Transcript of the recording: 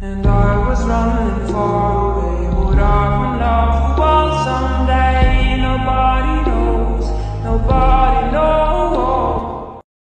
and I was running far.